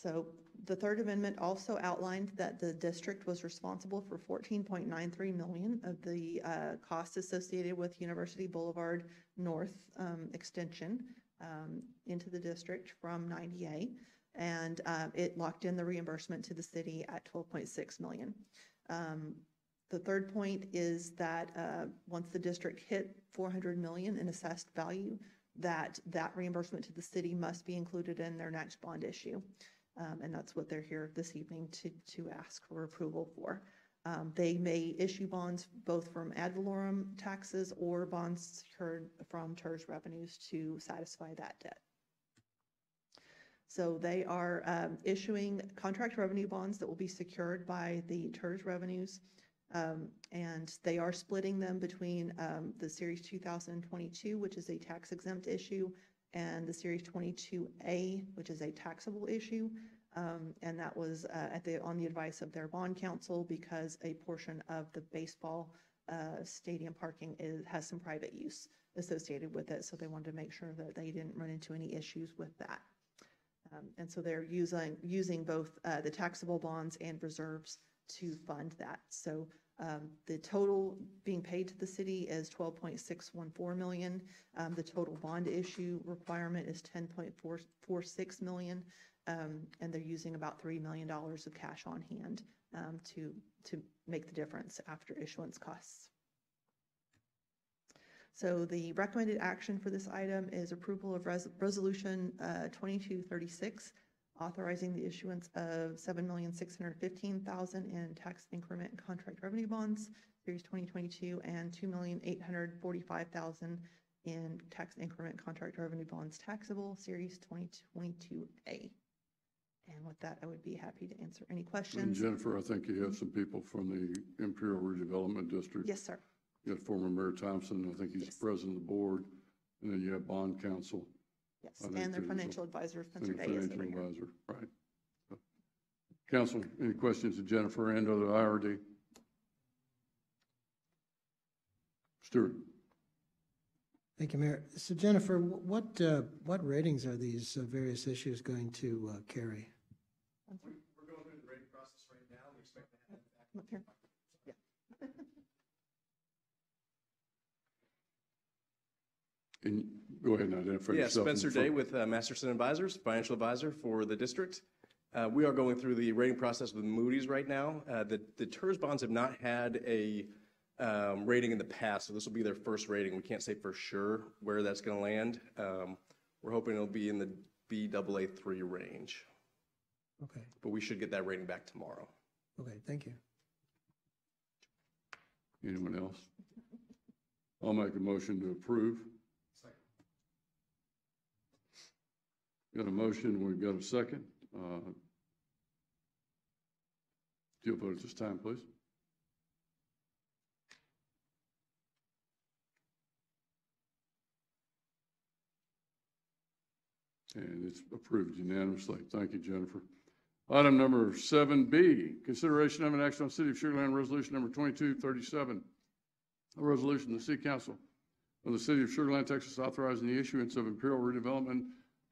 Speaker 5: So the Third Amendment also outlined that the district was responsible for 14.93 million of the uh, costs associated with University Boulevard North um, extension um, into the district from 90A. And uh, it locked in the reimbursement to the city at 12.6 million. Um, The third point is that uh, once the district hit 400 million in assessed value, that that reimbursement to the city must be included in their next bond issue. Um, And that's what they're here this evening to, to ask for approval for. Um, They may issue bonds both from ad valorem taxes or bonds secured from TIRZ revenues to satisfy that debt. So they are um, issuing contract revenue bonds that will be secured by the TIRZ revenues. Um, And they are splitting them between um, the Series 2022, which is a tax exempt issue, and the Series 22A, which is a taxable issue. Um, And that was uh, at the, on the advice of their bond counsel because a portion of the baseball uh, stadium parking is, has some private use associated with it. So they wanted to make sure that they didn't run into any issues with that. Um, And so they're using, using both uh, the taxable bonds and reserves to fund that. So um, the total being paid to the city is 12.614 million. Um, The total bond issue requirement is 10.446 million. um, And they're using about $3 million of cash on hand um, to, to make the difference after issuance costs. So the recommended action for this item is approval of res- resolution uh, 2236, authorizing the issuance of 7,615,000 in tax increment contract revenue bonds, Series 2022, and 2,845,000 in tax increment contract revenue bonds taxable, Series 2022A. And with that, I would be happy to answer any
Speaker 1: And
Speaker 5: questions.
Speaker 1: Jennifer, I think you have some people from the Imperial Redevelopment District.
Speaker 5: Yes, sir.
Speaker 1: You have former Mayor Thompson, I think he's
Speaker 5: Yes.
Speaker 1: president of the board, and then you have bond counsel.
Speaker 5: Yes,
Speaker 1: I think
Speaker 5: and their
Speaker 1: there's a-
Speaker 5: financial advisor, Spencer Day, is
Speaker 1: financial
Speaker 5: here.
Speaker 1: advisor, Right. Council, any questions of Jennifer and or the IRD? Stuart?
Speaker 8: Thank you, Mayor. So Jennifer, wh- what, uh, what ratings are these uh, various issues going to uh, carry?
Speaker 5: We're going through the rating process right now. We expect to have. Up here. Yeah.
Speaker 1: And go ahead and identify
Speaker 10: Yeah,
Speaker 1: yourself. in
Speaker 10: Spencer. Day with uh, Masterson Advisors, financial advisor for the district. Uh, We are going through the rating process with Moody's right now. Uh, The the TIRZ bonds have not had a um, rating in the past, so this will be their first rating. We can't say for sure where that's going to land. Um, We're hoping it'll be in the BAA3 range,
Speaker 8: Okay,
Speaker 10: but we should get that rating back tomorrow.
Speaker 8: okay, thank you.
Speaker 1: Anyone else? I'll make a motion to approve. Got a motion, we've got a second. Uh, Deal vote at this time, please. And it's approved unanimously. Thank you, Jennifer. Item number seven B, consideration of an action on City of Sugar Land Resolution Number twenty-two thirty-seven. A resolution of the City Council of the City of Sugar Land, Texas, authorizing the issuance of Imperial Redevelopment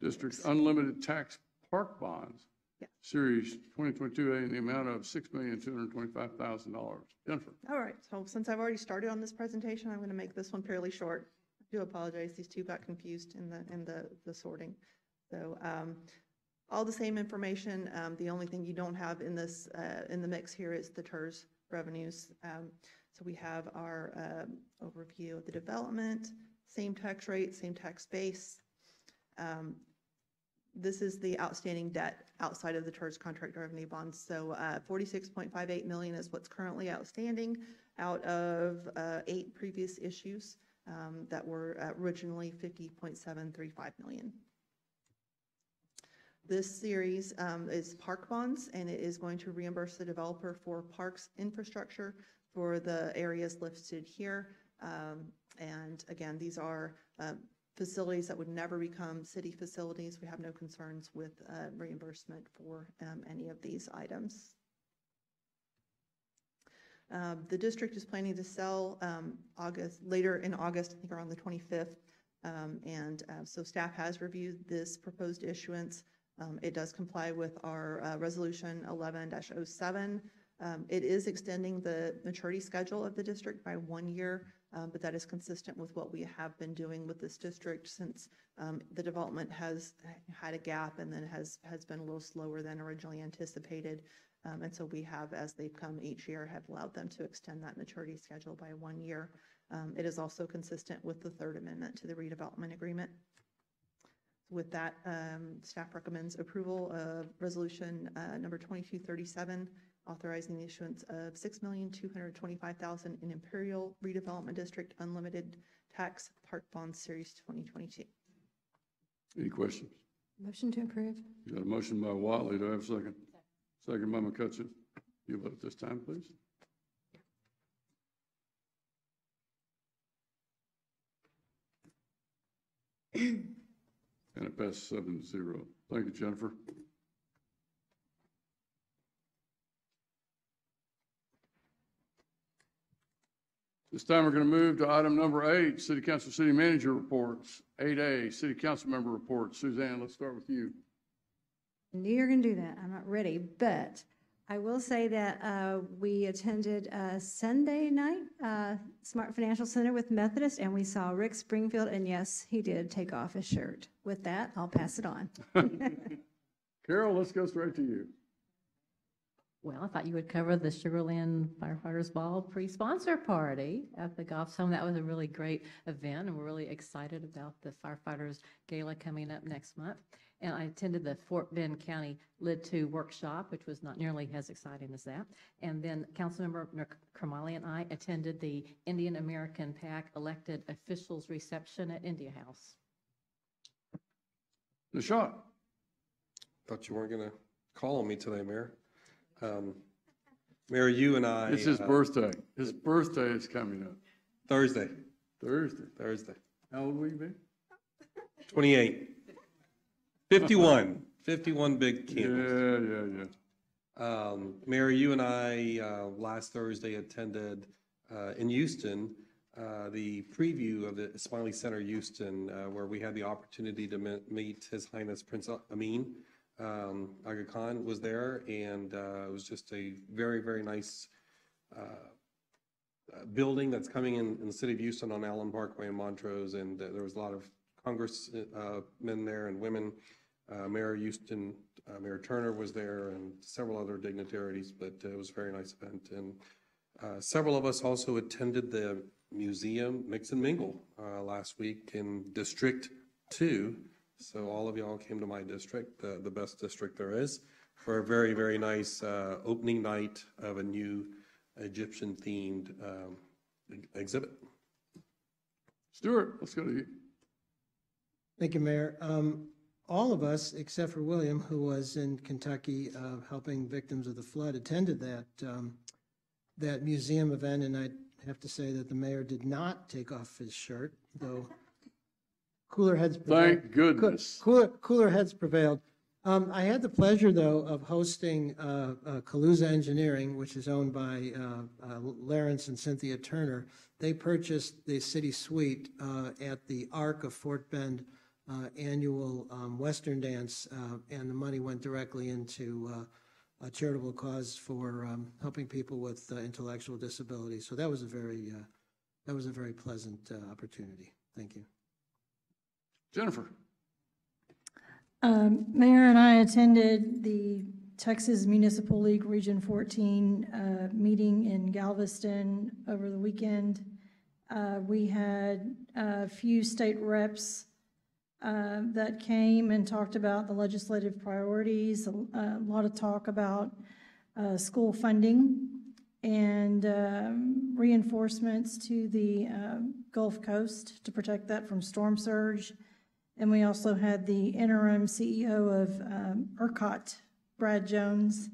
Speaker 1: District's unlimited tax park bonds,
Speaker 5: Yeah.
Speaker 1: Series 2022A, in the amount of $6,225,000. Jennifer?
Speaker 5: All right, so since I've already started on this presentation, I'm going to make this one fairly short. I do apologize, these two got confused in the, in the, the sorting. So, um, all the same information, um, the only thing you don't have in this, uh, in the mix here is the TIRZ revenues. Um, so we have our, um, overview of the development, same tax rate, same tax base. Um, this is the outstanding debt outside of the TIRZ contract revenue bonds. So uh, 46.58 million is what's currently outstanding out of uh, eight previous issues um, that were originally 50.735 million. This series um, is park bonds, and it is going to reimburse the developer for parks infrastructure for the areas listed here. Um, And again, these are um, facilities that would never become city facilities. We have no concerns with uh, reimbursement for um, any of these items. Um, The district is planning to sell um, August, later in August, I think around the 25th. Um, And uh, so staff has reviewed this proposed issuance. Um, It does comply with our uh, Resolution 11-07. Um, It is extending the maturity schedule of the district by one year, um, but that is consistent with what we have been doing with this district since um, the development has had a gap and then has, has been a little slower than originally anticipated. Um, And so we have, as they've come each year, have allowed them to extend that maturity schedule by one year. Um, It is also consistent with the Third Amendment to the redevelopment agreement. With that, um, staff recommends approval of resolution uh, number 2237, authorizing the issuance of 6,225,000 in Imperial Redevelopment District Unlimited Tax Park Bonds Series 2022.
Speaker 1: Any questions?
Speaker 9: Motion to approve.
Speaker 1: You got a motion by Whatley, do I have a second? Second by McCutcheon. You vote this time, please. And it passes seven to zero. Thank you, Jennifer. This time, we're going to move to item number eight, City Council City Manager Reports. Eight A, City Council Member Reports. Suzanne, let's start with you.
Speaker 9: I Knew you were going to do that. I'm not ready, but I will say that uh, we attended uh, Sunday night, uh, Smart Financial Center with Methodist, and we saw Rick Springfield, and yes, he did take off his shirt. With that, I'll pass it on.
Speaker 1: Carol, let's go straight to you.
Speaker 11: Well, I thought you would cover the Sugarland Firefighters Ball pre-sponsor party at the Golf Home. That was a really great event, and we're really excited about the firefighters gala coming up next month. And I attended the Fort Bend County Lid 2 workshop, which was not nearly as exciting as that. And then Councilmember Kermally and I attended the Indian American PAC elected officials reception at India House.
Speaker 1: Naushad?
Speaker 2: Thought you weren't going to call on me today, Mayor. Um, Mayor, you and I.
Speaker 1: It's his
Speaker 2: uh,
Speaker 1: birthday. His birthday is coming up.
Speaker 2: Thursday,
Speaker 1: Thursday.
Speaker 2: Thursday,
Speaker 1: How old will you be?
Speaker 2: 28. 51, 51 big
Speaker 1: Yeah,
Speaker 2: candles.
Speaker 1: yeah, yeah.
Speaker 2: Um, Mayor, you and I, uh, last Thursday attended, uh, in Houston, uh, the preview of the Ismaili Center Houston, uh, where we had the opportunity to me- meet His Highness Prince Amyn. Um, Aga Khan was there, and, uh, it was just a very, very nice, uh, uh, building that's coming in, in the city of Houston on Allen Parkway in Montrose, and uh, there was a lot of congressmen there and women. Uh, Mayor Houston, uh, Mayor Turner was there, and several other dignitaries, but uh, it was a very nice event. And uh, several of us also attended the museum Mix and Mingle uh, last week in District Two. So all of y'all came to my district, the, the best district there is, for a very, very nice uh, opening night of a new Egyptian-themed um, exhibit.
Speaker 1: Stuart, let's go to you.
Speaker 8: Thank you, Mayor. Um, all of us, except for William, who was in Kentucky uh, helping victims of the flood, attended that, um, that museum event, and I have to say that the mayor did not take off his shirt, though cooler heads prevailed.
Speaker 1: Thank goodness.
Speaker 8: Cooler, cooler heads prevailed. Um, I had the pleasure, though, of hosting uh, uh, Calusa Engineering, which is owned by uh, uh, Lawrence and Cynthia Turner. They purchased the city suite uh, at the Arc of Fort Bend uh, annual um, Western dance, uh, and the money went directly into uh, a charitable cause for um, helping people with uh, intellectual disabilities. So that was a very, uh, that was a very pleasant uh, opportunity. Thank you.
Speaker 1: Jennifer?
Speaker 12: Um, Mayor and I attended the Texas Municipal League Region 14 uh, meeting in Galveston over the weekend. Uh, We had a few state reps uh, that came and talked about the legislative priorities, a a lot of talk about uh, school funding and um, reinforcements to the um, Gulf Coast to protect that from storm surge. And we also had the interim CEO of um, ERCOT, Brad Jones,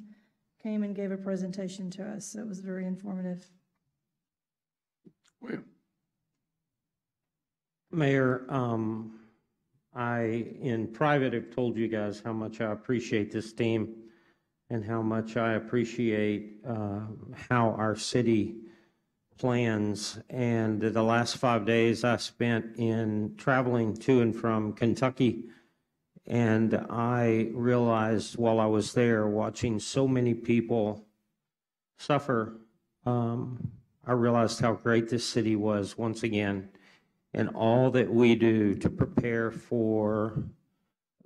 Speaker 12: came and gave a presentation to us. So It was very informative.
Speaker 1: William?
Speaker 6: Mayor, um, I, in private, have told you guys how much I appreciate this team and how much I appreciate uh, how our city plans. And the last five days I spent in traveling to and from Kentucky. And I realized while I was there, watching so many people suffer, um, I realized how great this city was once again and all that we do to prepare for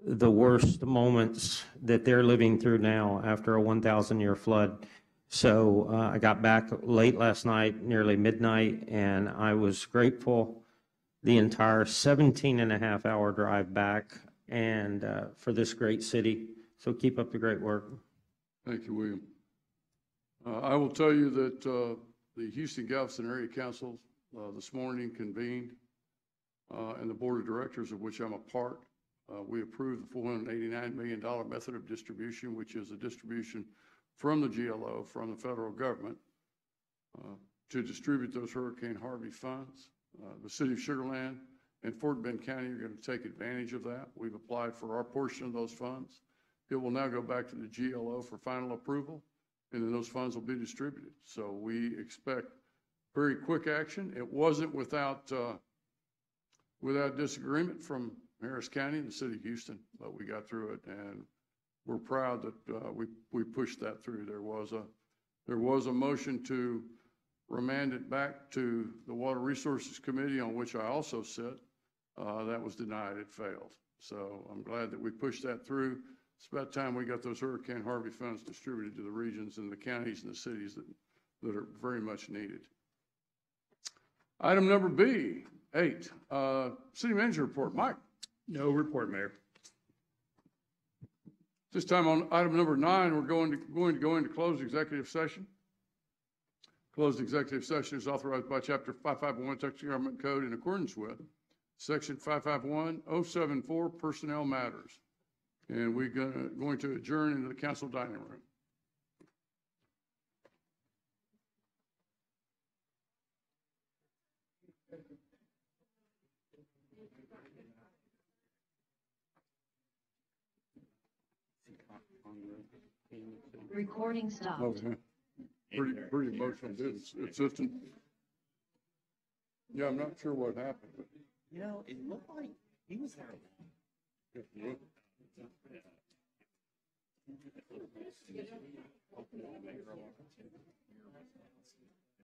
Speaker 6: the worst moments that they're living through now after a 1,000 year flood. So uh, I got back late last night, nearly midnight, and I was grateful the entire 17 and a half hour drive back and uh, for this great city. So keep up the great work.
Speaker 1: Thank you, William. Uh, I will tell you that uh, the Houston Galveston Area Council uh, this morning convened, uh, and the Board of Directors, of which I'm a part, we approved the $489 million method of distribution, which is a distribution from the GLO, from the federal government, uh, to distribute those Hurricane Harvey funds. Uh, The city of Sugar Land and Fort Bend County are going to take advantage of that. We've applied for our portion of those funds. It will now go back to the GLO for final approval, and then those funds will be distributed. So we expect very quick action. It wasn't without, uh, without disagreement from Harris County and the city of Houston, but we got through it, and we're proud that uh, we, we pushed that through. There was a, there was a motion to remand it back to the Water Resources Committee, on which I also sit. Uh, That was denied, it failed. So I'm glad that we pushed that through. It's about time we got those Hurricane Harvey funds distributed to the regions and the counties and the cities that, that are very much needed. Item number B, eight, uh, city manager report. Mike?
Speaker 3: No report, Mayor.
Speaker 1: This time on item number nine, we're going to, going to go into closed executive session. Closed executive session is authorized by Chapter 551 Texas Government Code in accordance with Section 551074 Personnel Matters. And we're gonna, going to adjourn into the council dining room.
Speaker 11: Recording stopped.
Speaker 1: Oh, okay. Pretty, pretty emotional, dude. It's, it's just, an- yeah, I'm not sure what happened, but.
Speaker 13: You know, it looked like he was there.
Speaker 1: Yeah.